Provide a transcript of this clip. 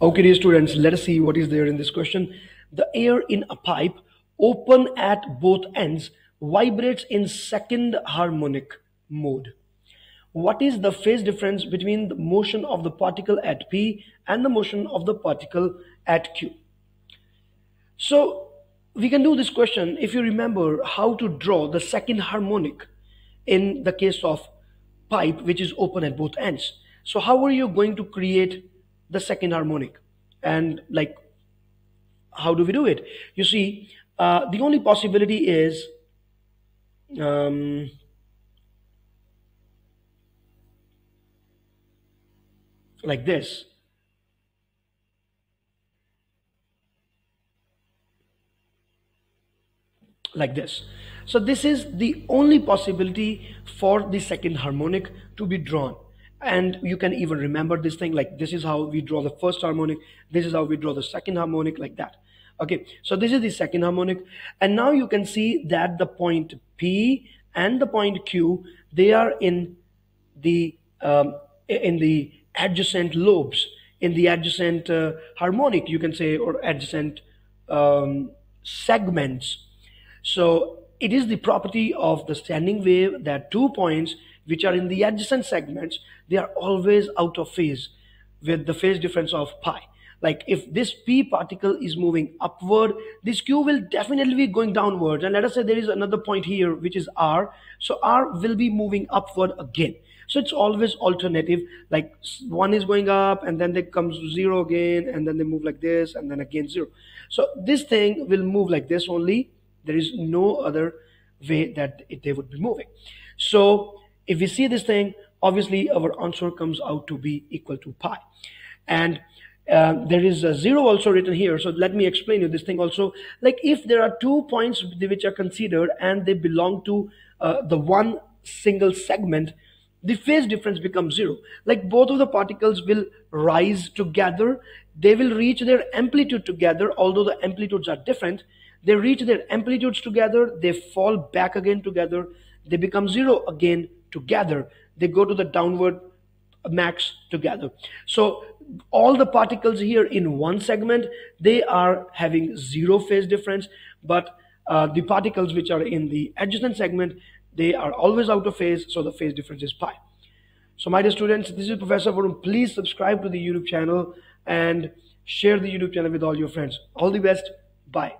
Okay, dear students, let us see what is there in this question. The air in a pipe open at both ends vibrates in second harmonic mode. What is the phase difference between the motion of the particle at P and the motion of the particle at Q? So we can do this question if you remember how to draw the second harmonic in the case of pipe which is open at both ends. So how are you going to create the second harmonic? And like, how do we do it? You see, uh, the only possibility is um, like this. Like this. So this is the only possibility for the second harmonic to be drawn. And you can even remember this thing like this is how we draw the first harmonic. This is how we draw the second harmonic like that. Okay, so this is the second harmonic. And now you can see that the point P and the point Q, they are in the um, in the adjacent lobes, in the adjacent uh, harmonic, you can say, or adjacent um, segments. So it is the property of the standing wave that two points which are in the adjacent segments, they are always out of phase with the phase difference of pi. Like if this p particle is moving upward, this q will definitely be going downwards. And let us say there is another point here, which is r. So r will be moving upward again. So it's always alternative. Like one is going up and then there comes zero again and then they move like this and then again zero. So this thing will move like this only there is no other way that it, they would be moving. So if we see this thing, obviously our answer comes out to be equal to pi. And uh, there is a zero also written here. So let me explain you this thing also. Like if there are two points which are considered and they belong to uh, the one single segment, the phase difference becomes zero. Like both of the particles will rise together. They will reach their amplitude together, although the amplitudes are different. They reach their amplitudes together, they fall back again together, they become zero again together. They go to the downward max together. So all the particles here in one segment, they are having zero phase difference, but uh, the particles which are in the adjacent segment, they are always out of phase, so the phase difference is pi. So my dear students, this is Professor Varun. Please subscribe to the YouTube channel and share the YouTube channel with all your friends. All the best. Bye.